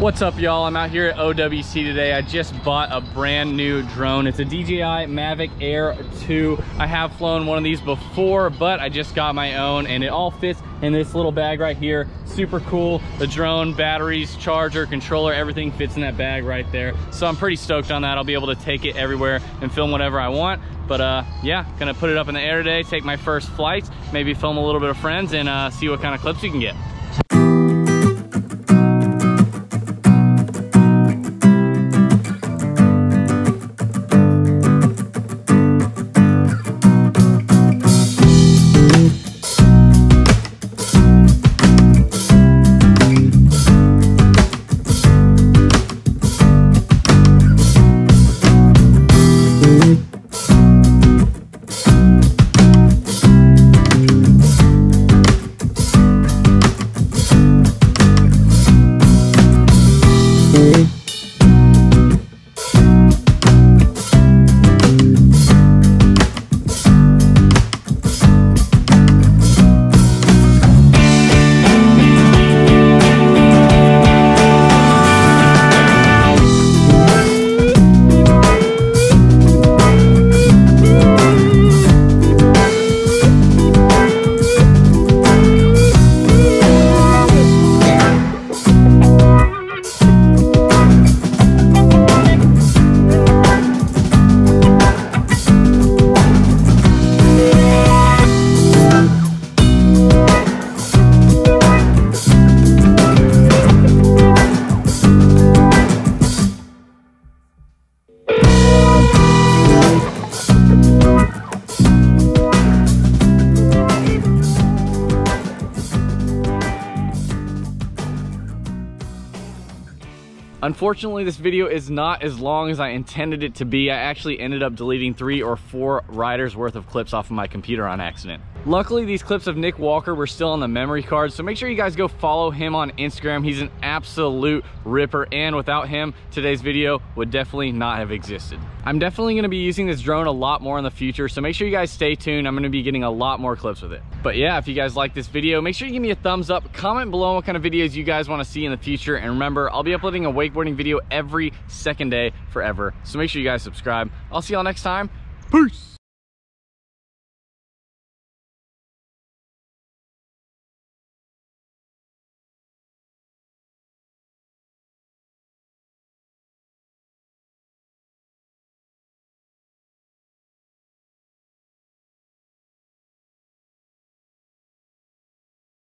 What's up y'all? I'm out here at OWC today. I just bought a brand new drone. It's a DJI Mavic Air 2. I have flown one of these before, but I just got my own and it all fits in this little bag right here. Super cool. The drone, batteries, charger, controller, everything fits in that bag right there. So I'm pretty stoked on that. I'll be able to take it everywhere and film whatever I want. But uh, yeah, gonna put it up in the air today, take my first flight, maybe film a little bit of friends and uh, see what kind of clips we can get. Unfortunately, this video is not as long as I intended it to be. I actually ended up deleting three or four riders worth of clips off of my computer on accident. Luckily, these clips of Nick Walker were still on the memory card, so make sure you guys go follow him on Instagram. He's an absolute ripper, and without him, today's video would definitely not have existed. I'm definitely gonna be using this drone a lot more in the future, so make sure you guys stay tuned. I'm gonna be getting a lot more clips with it. But yeah, if you guys like this video, make sure you give me a thumbs up, comment below what kind of videos you guys wanna see in the future, and remember, I'll be uploading a wakeboarding video every second day forever, so make sure you guys subscribe. I'll see y'all next time. Peace!